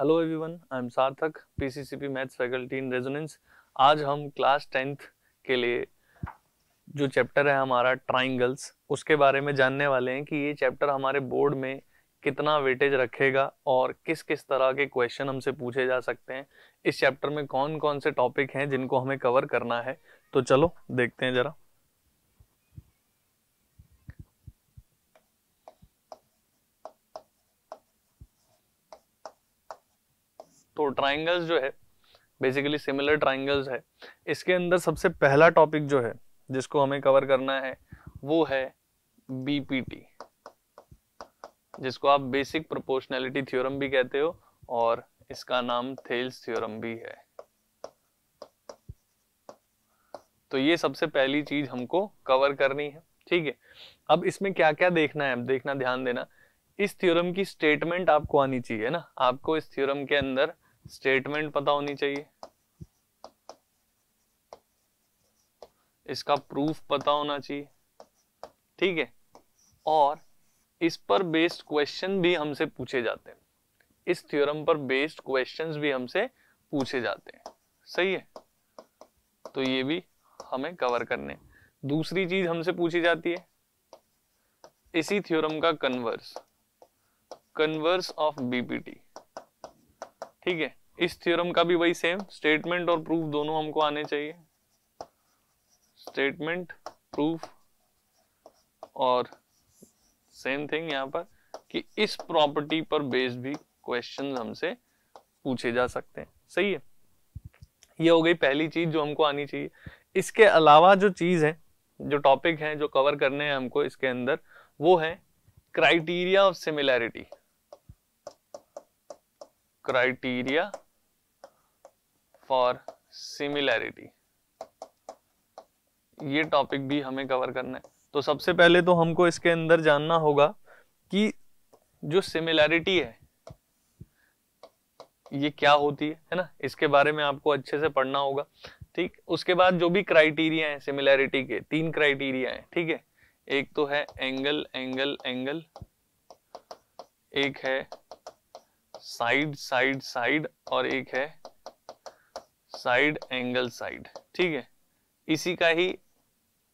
Hello everyone I am Sarthak PCCP maths faculty in Resonance आज हम class tenth के लिए जो चैप्टर है हमारा ट्राइंगल्स उसके बारे में जानने वाले हैं कि ये चैप्टर हमारे बोर्ड में कितना वेटेज रखेगा और किस किस तरह के क्वेश्चन हमसे पूछे जा सकते हैं। इस चैप्टर में कौन कौन से टॉपिक हैं जिनको हमें कवर करना है। तो चलो, देखते हैं जरा। तो ट्राइंगल्स जो है बेसिकली सिमिलर ट्राइंगल्स है। इसके अंदर सबसे पहला टॉपिक जो है, जिसको हमें कवर करना है, वो है बीपीटी जिसको आप बेसिक प्रोपोर्शनैलिटी थ्योरम भी कहते हो, और इसका नाम थेल्स थ्योरम भी है। तो ये सबसे पहली चीज़ हमको कवर करनी है, ठीक है? अब इसमें क्या क्या देखना है? देखना, ध्यान देना। इस थ्योरम की स्टेटमेंट आपको आनी चाहिए ना? आपको इस थ्योरम के अंदर स्टेटमेंट पता होनी चाहिए। इसका प्रूफ पता होना चाहिए। ठीक है? और इस पर बेस्ड क्वेश्चन भी हमसे पूछे जाते हैं। इस थ्योरम पर बेस्ड क्वेश्चंस भी हमसे पूछे जाते हैं। सही है? तो ये भी हमें कवर करने दूसरी चीज़ हमसे पूछी जाती है। इसी थ्योरम का कन्वर्स कन्वर्स ऑफ़ बीपीटी ठीक है? इस थ्योरम का भी वही सेम स्टेटमेंट और प्रूफ दोनों हमको आने चाहिए। स्टेटमेंट प्रूफ और सेम थिंग यहाँ पर, कि इस प्रॉपर्टी पर बेस्ड भी क्वेश्चन हमसे पूछे जा सकते हैं। सही है? ये हो गई पहली चीज़ जो हमको आनी चाहिए। इसके अलावा जो चीज़ है, जो टॉपिक है, जो कवर करने हैं हमको इसके अंदर, वो है criteria of similarity criteria for similarity ये टॉपिक भी हमें कवर करना है। तो सबसे पहले तो हमको इसके अंदर जानना होगा कि जो सिमिलैरिटी है, ये क्या होती है है ना? इसके बारे में आपको अच्छे से पढ़ना होगा। ठीक? उसके बाद जो भी क्राइटेरिया है सिमिलैरिटी के, तीन क्राइटेरिया है, ठीक है? एक तो है एंगल एंगल एंगल एक है साइड साइड साइड और एक है साइड एंगल साइड, ठीक है? इसी का ही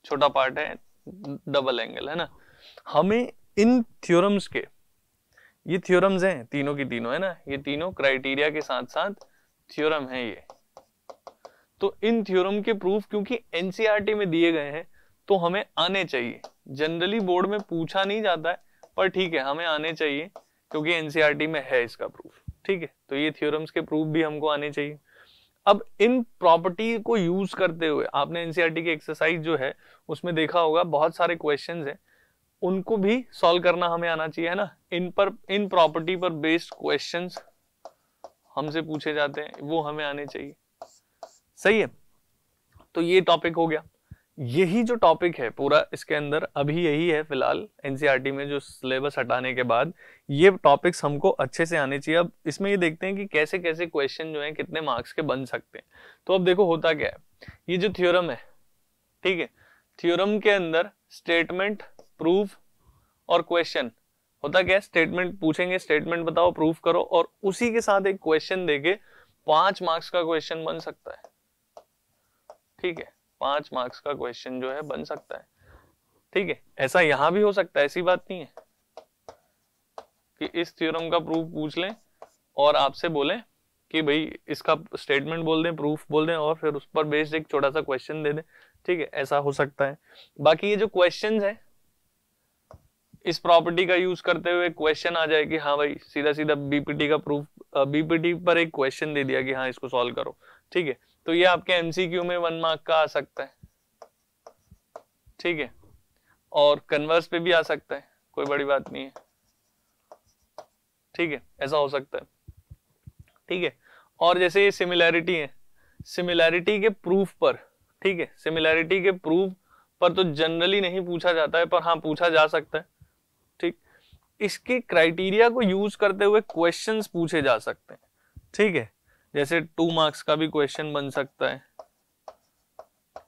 छोटा पार्ट है, डबल एंगल, है ना? हमें इन थ्योरम्स के, ये थ्योरम्स हैं, तीनों की तीनों, है ना? ये तीनों क्राइटेरिया के साथ साथ थ्योरम है ये। तो इन थ्योरम के प्रूफ क्योंकि एनसीईआरटी में दिए गए हैं तो हमें आने चाहिए। जनरली बोर्ड में पूछा नहीं जाता है, पर ठीक है, हमें आने चाहिए, क्योंकि एनसीईआरटी में है इसका प्रूफ ठीक है? तो ये थ्योरम्स के प्रूफ भी हमको आने चाहिए। अब इन प्रॉपर्टी को यूज़ करते हुए, आपने एनसीईआरटी की एक्सरसाइज जो है, उसमें देखा होगा, बहुत सारे क्वेश्चंस हैं। उनको भी सॉल्व करना हमें आना चाहिए, है ना? इन पर, इन प्रॉपर्टी पर बेस्ड क्वेश्चंस हमसे पूछे जाते हैं, वो हमें आने चाहिए। सही है? तो ये टॉपिक हो गया। यही जो टॉपिक है, पूरा इसके अंदर अभी यही है फ़िलहाल एनसीईआरटी में जो सिलेबस हटाने के बाद, ये टॉपिक्स हमको अच्छे से आने चाहिए। अब इसमें ये देखते हैं कि कैसे कैसे क्वेश्चन जो है, कितने मार्क्स के बन सकते हैं। तो अब देखो होता क्या है, ये जो थ्योरम है, ठीक है थ्योरम के अंदर स्टेटमेंट प्रूफ और क्वेश्चन होता क्या है स्टेटमेंट पूछेंगे स्टेटमेंट बताओ प्रूफ करो और उसी के साथ एक क्वेश्चन देके पाँच मार्क्स का क्वेश्चन बन सकता है। ठीक है पाँच मार्क्स का क्वेश्चन जो है बन सकता है। ठीक है? ऐसा यहाँ भी हो सकता है, ऐसी बात नहीं है कि इस थ्योरम का प्रूफ पूछ लें और आपसे बोले कि भाई इसका स्टेटमेंट बोल दें प्रूफ बोल दें और फिर उस पर बेस्ड एक छोटा सा क्वेश्चन दे दें। ठीक है? ऐसा हो सकता है। बाकी ये जो क्वेश्चन है, इस प्रॉपर्टी का यूज़ करते हुए क्वेश्चन आ जाए कि हाँ भाई सीधा सीधा बीपीटी का प्रूफ बीपीटी पर एक क्वेश्चन दे दिया कि हाँ इसको सॉल्व करो। ठीक है? तो ये आपके एमसीक्यू में वन मार्क का आ सकता है। ठीक है? और कन्वर्स पे भी आ सकता है, कोई बड़ी बात नहीं है। ठीक है? ऐसा हो सकता है। ठीक है? और जैसे ये सिमिलैरिटी है सिमिलैरिटी के प्रूफ पर, ठीक है? सिमिलैरिटी के प्रूफ पर तो जनरली नहीं पूछा जाता है, पर हाँ पूछा जा सकता है। ठीक? इसके क्राइटेरिया को यूज़ करते हुए क्वेश्चंस पूछे जा सकते हैं। ठीक है? जैसे टू मार्क्स का भी क्वेश्चन बन सकता है।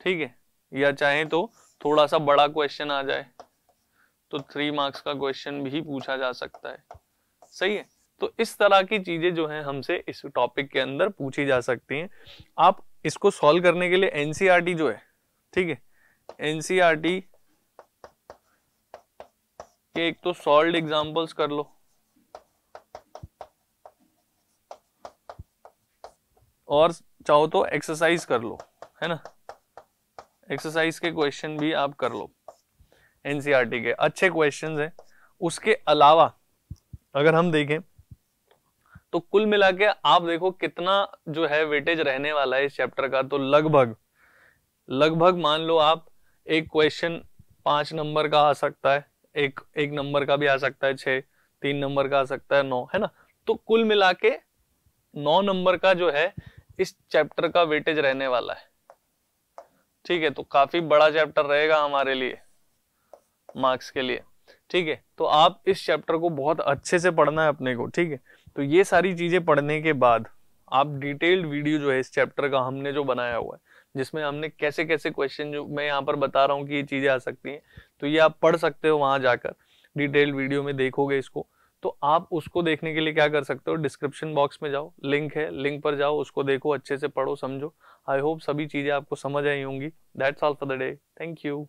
ठीक है? या चाहे तो थोड़ा सा बड़ा क्वेश्चन आ जाए तो थ्री मार्क्स का क्वेश्चन भी पूछा जा सकता है। सही है? तो इस तरह की चीज़ें जो है हमसे इस टॉपिक के अंदर पूछी जा सकती हैं। आप इसको सॉल्व करने के लिए एनसीईआरटी जो है, ठीक है? एनसीईआरटी के एक तो सॉल्व एग्जांपल्स कर लो। और चाहो तो एक्सरसाइज कर लो, है ना? एक्सरसाइज के क्वेश्चन भी आप कर लो एनसीईआरटी के। अच्छे क्वेश्चंस हैं। उसके अलावा, अगर हम देखें तो कुल मिला के आप देखो कितना जो है वेटेज रहने वाला है इस चैप्टर का। तो लगभग लगभग मान लो आप एक क्वेश्चन पाँच नंबर का आ सकता है, एक एक नंबर का भी आ सकता है, छह, तीन नंबर का आ सकता है, नौ, है ना? तो कुल मिला के नौ नंबर का जो है इस चैप्टर का वेटेज रहने वाला है। ठीक है तो काफ़ी बड़ा चैप्टर रहेगा हमारे लिए मार्क्स के लिए। ठीक है तो आप इस चैप्टर को बहुत अच्छे से पढ़ना है अपने को, ठीक है? तो ये सारी चीज़ें पढ़ने के बाद आप डिटेल्ड वीडियो जो है इस चैप्टर का हमने जो बनाया हुआ है, जिसमें हमने कैसे कैसे क्वेश्चन जो मैं यहाँ पर बता रहा हूँ कि ये चीज़ें आ सकती हैं तो ये आप पढ़ सकते हो वहाँ जाकर। डिटेल्ड वीडियो में देखोगे इसको। तो आप उसको देखने के लिए क्या कर सकते हो? डिस्क्रिप्शन बॉक्स में जाओ लिंक है लिंक पर जाओ, उसको देखो, अच्छे से पढ़ो, समझो। आई होप सभी चीज़ें आपको समझ आई होंगी। That's all for the day thank you